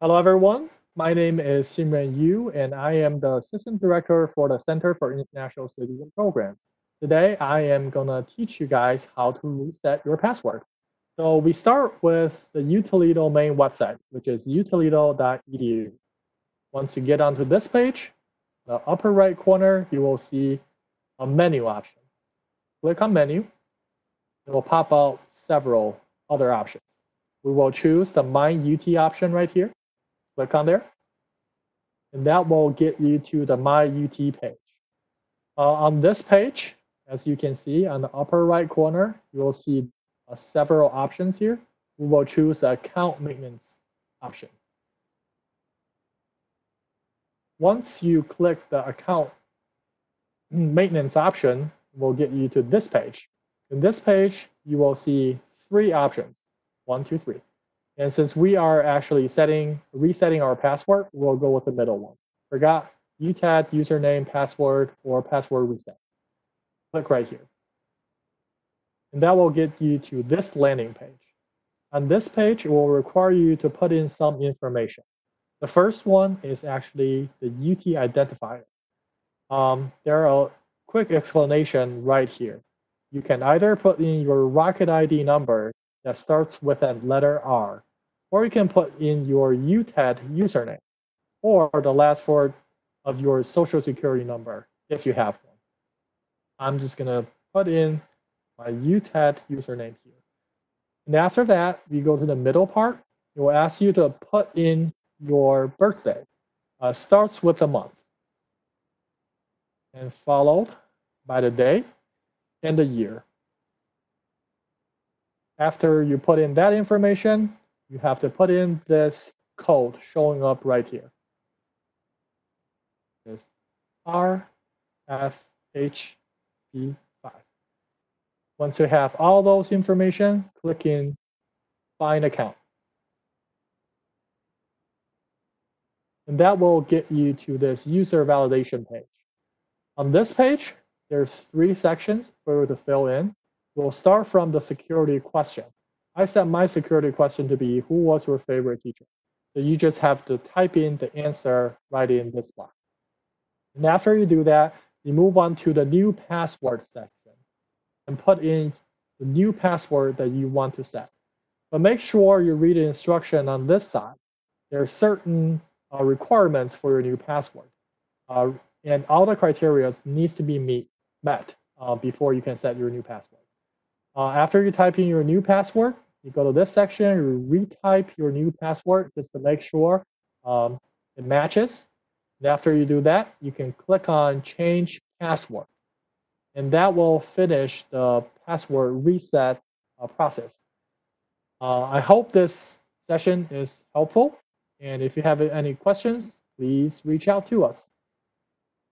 Hello, everyone. My name is Simran Yu, and I am the Assistant Director for the Center for International Studies and Programs. Today, I am going to teach you guys how to reset your password. So we start with the UToledo main website, which is utoledo.edu. Once you get onto this page, the upper right corner, you will see a menu option. Click on menu. It will pop out several other options. We will choose the My UT option right here. Click on there. And that will get you to the My UT page. Uh, on this page, as you can see on the upper right corner, you will see uh, several options here. We will choose the account maintenance option. Once you click the account maintenance option, will get you to this page. In this page, you will see three options, one, two, three. And since we are actually setting, resetting our password, we'll go with the middle one. Forgot UTAD username, password, or password reset. Click right here. And that will get you to this landing page. On this page, it will require you to put in some information. The first one is actually the UT identifier. Um, there are a quick explanation right here. You can either put in your Rocket ID number that starts with a letter R, or you can put in your UTAD username or the last four of your social security number if you have one. I'm just gonna put in my UTAD username here. And after that, we go to the middle part. It will ask you to put in your birthday. Uh, starts with a month and followed by the day and the year. After you put in that information, you have to put in this code showing up right here. This RFHP5. Once you have all those information, click in Find Account. And that will get you to this user validation page. On this page, there's three sections for you to fill in. We'll start from the security question. I set my security question to be who was your favorite teacher? So you just have to type in the answer right in this box. And after you do that, you move on to the new password section and put in the new password that you want to set. But make sure you read the instruction on this side. There are certain uh, requirements for your new password. Uh, and all the criteria needs to be meet, met uh, before you can set your new password. Uh, after you type in your new password, you go to this section, you retype your new password just to make sure um, it matches. And after you do that, you can click on change password. And that will finish the password reset uh, process. Uh, I hope this session is helpful. And if you have any questions, please reach out to us.